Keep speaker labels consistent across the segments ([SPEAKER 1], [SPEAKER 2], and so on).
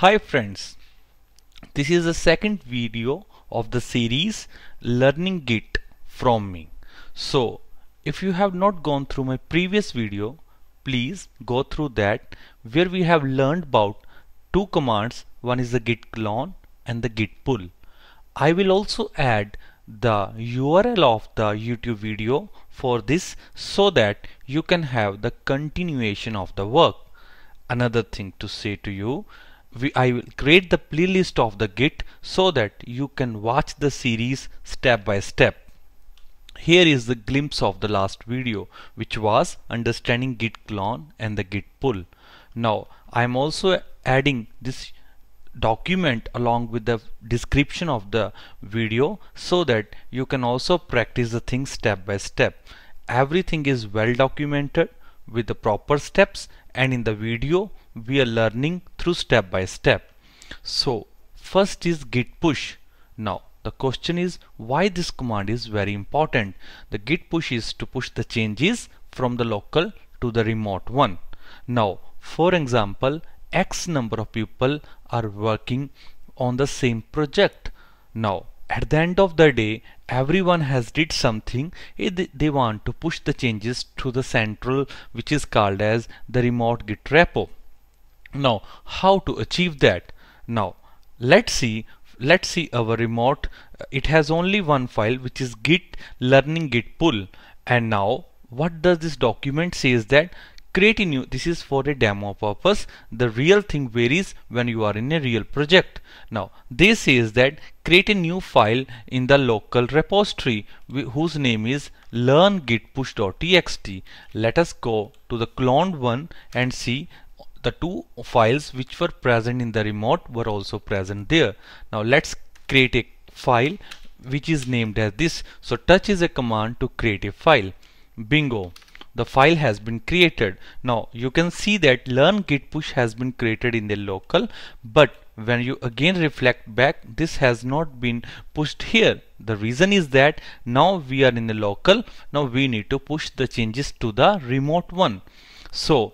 [SPEAKER 1] Hi friends, this is the second video of the series Learning Git from me. So if you have not gone through my previous video, please go through that where we have learned about two commands. One is the git clone and the git pull. I will also add the URL of the YouTube video for this so that you can have the continuation of the work. Another thing to say to you, we, I will create the playlist of the Git so that you can watch the series step by step. Here is the glimpse of the last video which was understanding git clone and the git pull. Now I am also adding this document along with the description of the video so that you can also practice the things step by step. Everything is well documented with the proper steps and in the video we are learning through step by step. So first is git push. Now the question is why this command is very important. The git push is to push the changes from the local to the remote one. Now for example X number of people are working on the same project. Now at the end of the day everyone has did something they want to push the changes to the central which is called as the remote git repo now how to achieve that? Now let's see let's see our remote. It has only one file which is git learning git pull. And now what does this document says that create a new this is for a demo purpose. The real thing varies when you are in a real project. Now this says that create a new file in the local repository whose name is learn git push.txt let us go to the cloned one and see the two files which were present in the remote were also present there now let's create a file which is named as this so touch is a command to create a file bingo the file has been created. Now you can see that learn git push has been created in the local but when you again reflect back this has not been pushed here. The reason is that now we are in the local now we need to push the changes to the remote one. So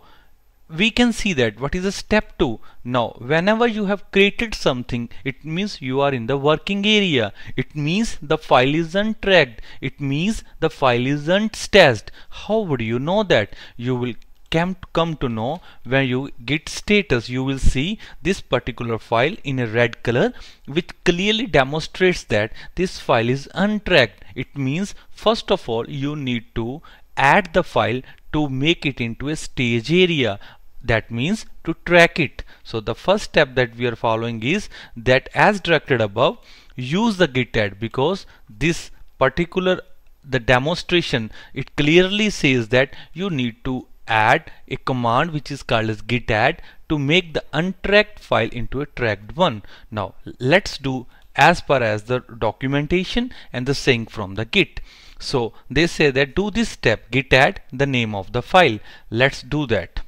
[SPEAKER 1] we can see that what is a step 2 now whenever you have created something it means you are in the working area. It means the file is untracked it means the file is unstashed how would you know that? You will come to know when you git status. You will see this particular file in a red color which clearly demonstrates that this file is untracked. It means first of all you need to add the file to make it into a stage area that means to track it. So the first step that we are following is that as directed above use the git add because this particular the demonstration it clearly says that you need to add a command which is called as git add to make the untracked file into a tracked one. Now let's do as per as the documentation and the sync from the git. So they say that do this step git add the name of the file. Let's do that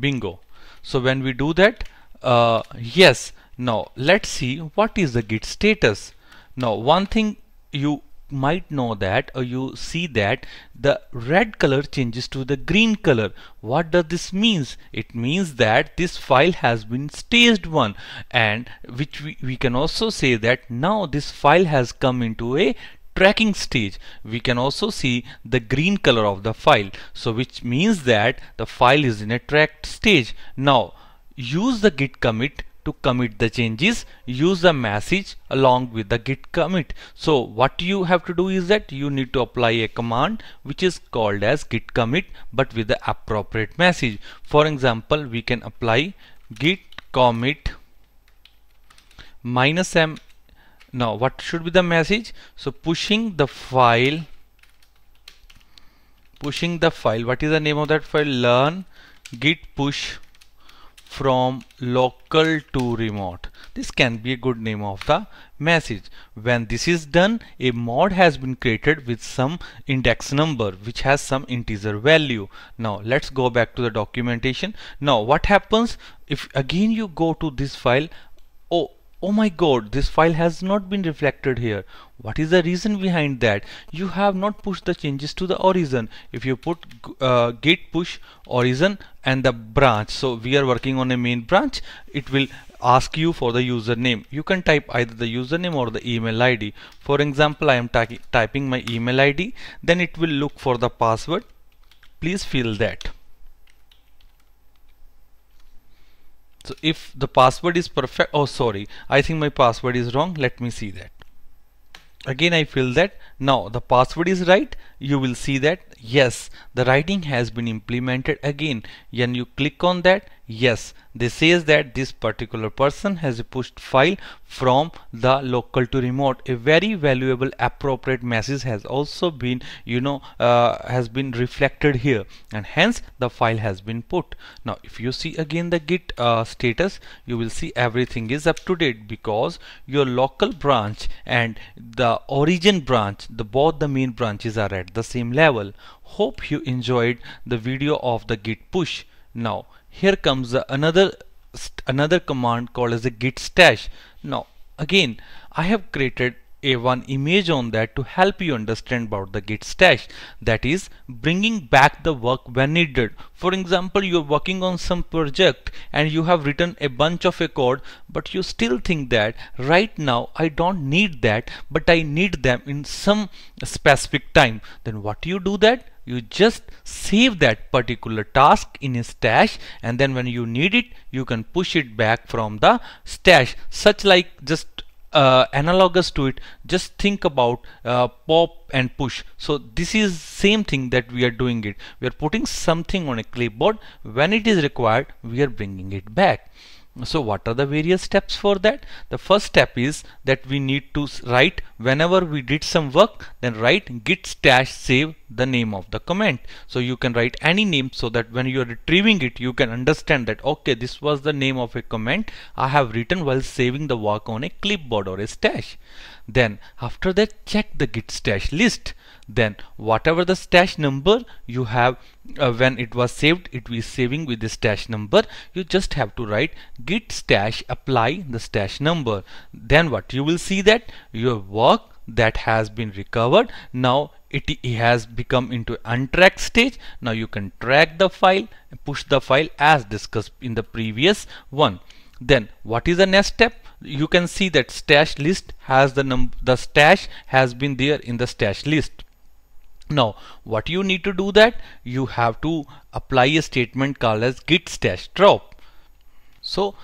[SPEAKER 1] bingo. So when we do that uh, yes now let's see what is the git status. Now one thing you might know that or you see that the red color changes to the green color. What does this means? It means that this file has been staged one and which we, we can also say that now this file has come into a tracking stage we can also see the green color of the file. So which means that the file is in a tracked stage. Now use the git commit to commit the changes. Use the message along with the git commit. So what you have to do is that you need to apply a command which is called as git commit but with the appropriate message. For example we can apply git commit minus m now what should be the message? So pushing the file pushing the file. What is the name of that file? Learn git push from local to remote. This can be a good name of the message. When this is done a mod has been created with some index number which has some integer value. Now let's go back to the documentation. Now what happens if again you go to this file oh my god this file has not been reflected here. What is the reason behind that? You have not pushed the changes to the origin. If you put uh, git push origin and the branch so we are working on a main branch it will ask you for the username. You can type either the username or the email id for example i am typing my email id then it will look for the password. Please fill that so if the password is perfect oh sorry I think my password is wrong let me see that. Again I fill that now the password is right you will see that yes the writing has been implemented again. When you click on that yes this says that this particular person has pushed file from the local to remote. A very valuable appropriate message has also been you know uh, has been reflected here and hence the file has been put. Now if you see again the git uh, status you will see everything is up to date because your local branch and the origin branch the both the main branches are at the same level. Hope you enjoyed the video of the git push. Now here comes another another command called as a git stash. Now again I have created a one image on that to help you understand about the git stash. That is bringing back the work when needed. For example you're working on some project and you have written a bunch of a code but you still think that right now I don't need that but I need them in some specific time. Then what you do that? You just save that particular task in a stash and then when you need it you can push it back from the stash. Such like just uh, analogous to it just think about uh, pop and push. So this is same thing that we are doing it. We are putting something on a clipboard. When it is required we are bringing it back so what are the various steps for that? The first step is that we need to write whenever we did some work then write git stash save the name of the comment. So you can write any name so that when you are retrieving it you can understand that okay this was the name of a comment I have written while saving the work on a clipboard or a stash. Then after that check the git stash list then whatever the stash number you have uh, when it was saved it was saving with the stash number. You just have to write git stash apply the stash number. Then what? You will see that your work that has been recovered. Now it, it has become into untracked stage. Now you can track the file push the file as discussed in the previous one. Then what is the next step? You can see that stash list has the num the stash has been there in the stash list now what you need to do that you have to apply a statement called as git stash drop. So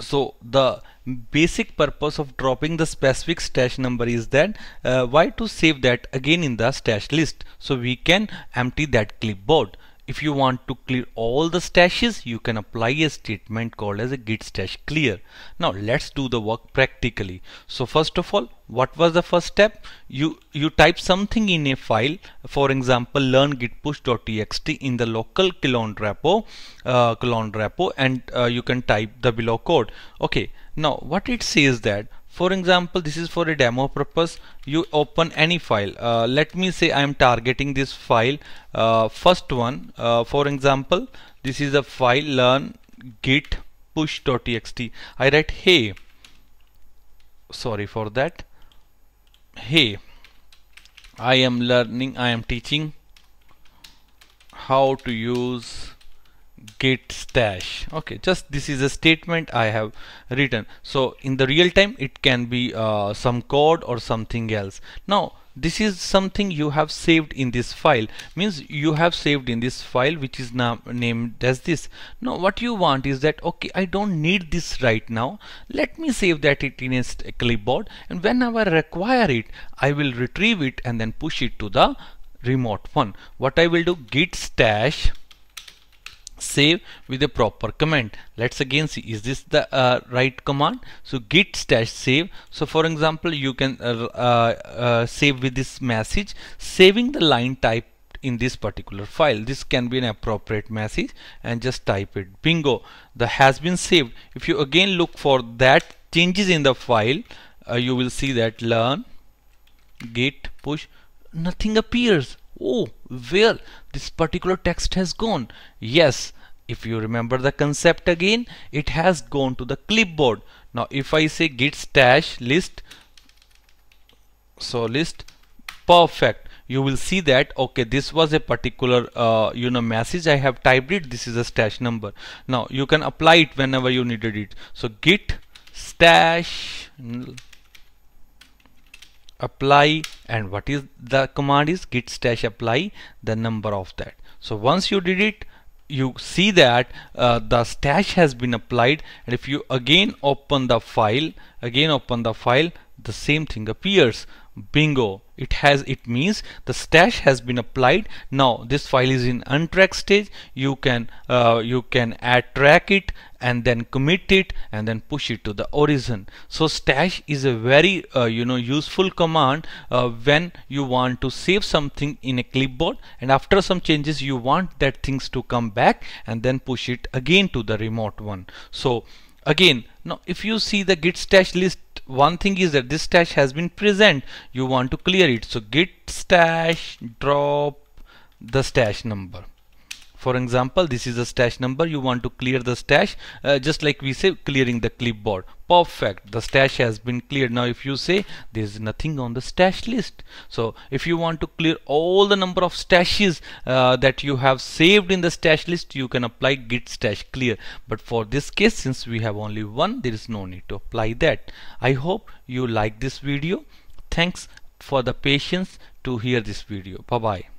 [SPEAKER 1] so the basic purpose of dropping the specific stash number is that uh, why to save that again in the stash list? So we can empty that clipboard if you want to clear all the stashes, you can apply a statement called as a git stash clear. Now let's do the work practically. So first of all, what was the first step? You you type something in a file, for example, learn gitpush.txt in the local clone repo, uh, clone repo, and uh, you can type the below code. Okay. Now what it says that for example this is for a demo purpose. You open any file. Uh, let me say I am targeting this file uh, first one. Uh, for example this is a file learn git push.txt I write hey sorry for that. Hey I am learning I am teaching how to use git stash. Okay just this is a statement I have written. So in the real time it can be uh, some code or something else. Now this is something you have saved in this file. Means you have saved in this file which is now named as this. Now what you want is that okay I don't need this right now. Let me save that it in a clipboard. And whenever I require it I will retrieve it and then push it to the remote one. What I will do git stash save with a proper command. Let's again see is this the uh, right command? So git stash save. So for example you can uh, uh, uh, save with this message saving the line type in this particular file. This can be an appropriate message and just type it. Bingo. The has been saved. If you again look for that changes in the file uh, you will see that learn git push nothing appears oh where this particular text has gone? Yes if you remember the concept again it has gone to the clipboard. Now if I say git stash list so list perfect. You will see that okay this was a particular uh, you know message. I have typed it. This is a stash number. Now you can apply it whenever you needed it. So git stash apply and what is the command is git stash apply the number of that. So once you did it you see that uh, the stash has been applied and if you again open the file again open the file the same thing appears bingo. It has it means the stash has been applied. Now this file is in untrack stage. You can uh, you can add track it and then commit it and then push it to the origin. So stash is a very uh, you know useful command uh, when you want to save something in a clipboard and after some changes you want that things to come back and then push it again to the remote one. So again now if you see the git stash list one thing is that this stash has been present. You want to clear it. So git stash drop the stash number for example this is a stash number. You want to clear the stash uh, just like we say clearing the clipboard. Perfect. The stash has been cleared. Now if you say there is nothing on the stash list so if you want to clear all the number of stashes uh, that you have saved in the stash list you can apply git stash clear. But for this case since we have only one there is no need to apply that. I hope you like this video. Thanks for the patience to hear this video. Bye bye